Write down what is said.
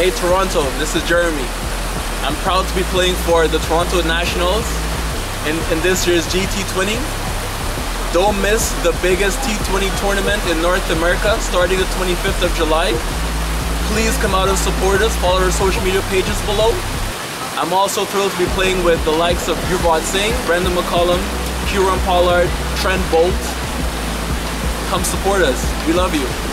Hey Toronto, this is Jeremy. I'm proud to be playing for the Toronto Nationals in, in this year's GT20. Don't miss the biggest T20 tournament in North America starting the 25th of July. Please come out and support us. Follow our social media pages below. I'm also thrilled to be playing with the likes of Yuvraj Singh, Brendon McCullum, Kieron Pollard, Trent Boult. Come support us. We love you.